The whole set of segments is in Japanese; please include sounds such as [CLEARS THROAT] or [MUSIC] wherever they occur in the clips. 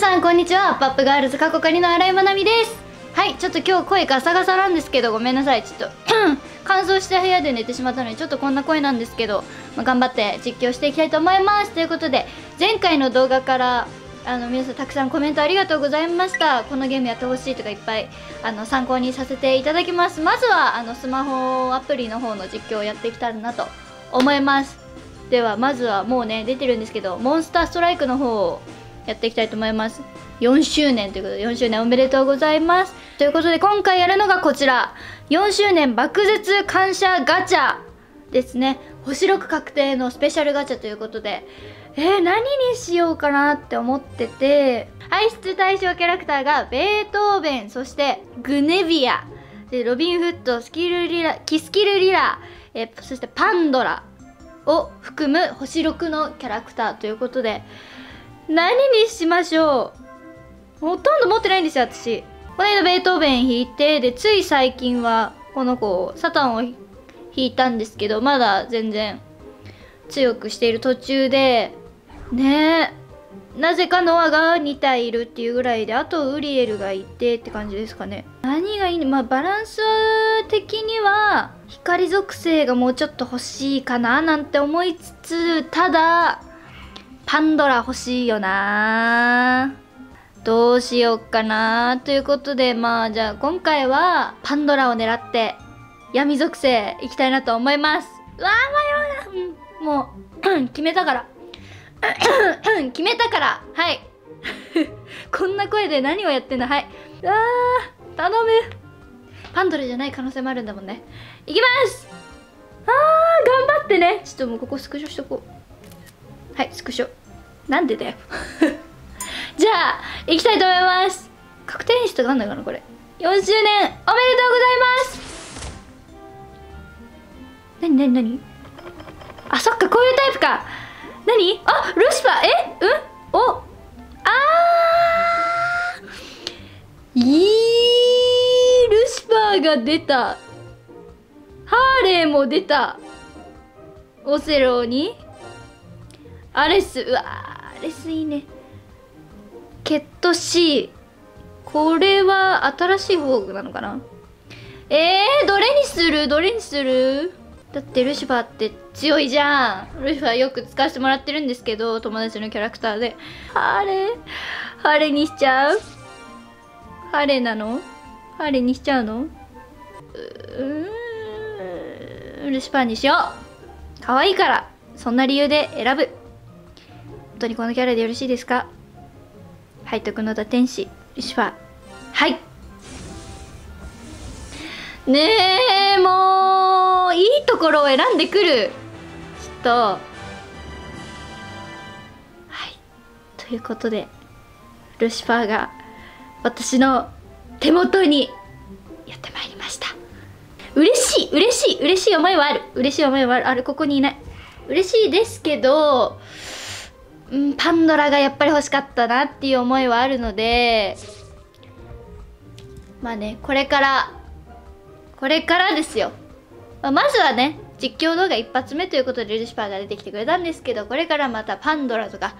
さんこんにちは。パップガールズ過去仮の新井まなみです。はいちょっと今日声ガサガサなんですけどごめんなさい。ちょっと [CLEARS THROAT] 乾燥した部屋で寝てしまったのでちょっとこんな声なんですけど、まあ、頑張って実況していきたいと思います。ということで前回の動画からあの皆さんたくさんコメントありがとうございました。このゲームやってほしいとかいっぱいあの参考にさせていただきます。まずはあのスマホアプリの方の実況をやっていきたいなと思います。ではまずはもうね出てるんですけどモンスターストライクの方をやっていきたいと思います。4周年ということで4周年おめでとうございます。ということで今回やるのがこちら。4周年爆絶感謝ガチャですね。星6確定のスペシャルガチャということで。えー、何にしようかなって思ってて。排出対象キャラクターがベートーベンそしてグネビア。でロビン・フットスキルリラキスキルリラ、え、そしてパンドラを含む星6のキャラクターということで。何にしましょう？ほとんど持ってないんですよ私。この間ベートーベン弾いてでつい最近はこの子サタンを弾いたんですけどまだ全然強くしている途中でねえなぜかノアが2体いるっていうぐらいであとウリエルがいてって感じですかね。何がいいの？まあバランス的には光属性がもうちょっと欲しいかななんて思いつつただパンドラ欲しいよな。どうしよっかな。ということでまあじゃあ今回はパンドラを狙って闇属性いきたいなと思います。うわー迷うな、もう決めたから。決めたから。はい。[LAUGHS] こんな声で何をやってんだはい。あー頼む。パンドラじゃない可能性もあるんだもんね。いきます。あー頑張ってね。ちょっともうここスクショしとこう。はいスクショ。なんでだよ。[LAUGHS] じゃあ行きたいと思います。確定演出があんのかなこれ。4周年おめでとうございます。なになになにあそっかこういうタイプか。何？あルシファーえ？うん？お？あー。いいルシファーが出た。ハーレーも出た。オセロに。アレス。うわレスいいね。ケット C これは新しい方なのかな？えー、どれにする？どれにする？だってルシファーって強いじゃん。ルシファーよく使わせてもらってるんですけど友達のキャラクターで。ハレハレにしちゃう？ハレなの？ハレにしちゃうの？うーん。ルシファーにしよう。可愛いから。そんな理由で選ぶ。当にこのキャラでよろしいですか？背徳の打天使ルシファーはい。ねえもういいところを選んでくる。ちょっと。はい。ということでルシファーが私の手元にやってまいりました。嬉しい嬉しい嬉しい思いはある。嬉しい思いはある。あれここにいない。嬉しいですけどうん、パンドラがやっぱり欲しかったなっていう思いはあるのでまあねこれからこれからですよ、まあ、まずはね実況動画一発目ということでルシファーが出てきてくれたんですけどこれからまたパンドラとか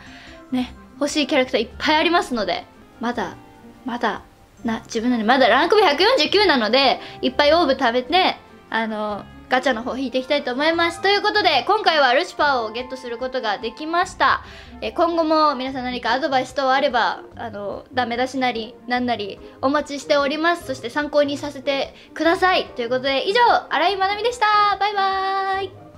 ね欲しいキャラクターいっぱいありますのでまだまだな自分のまだランク149なのでいっぱいオーブ食べてあのガチャの方引いていきたいと思います。ということで今回はルシファーをゲットすることができました。え今後も皆さん何かアドバイス等あればあのダメ出しなりなんなりお待ちしております。そして参考にさせてください。ということで以上新井まなみでした。バイバーイ。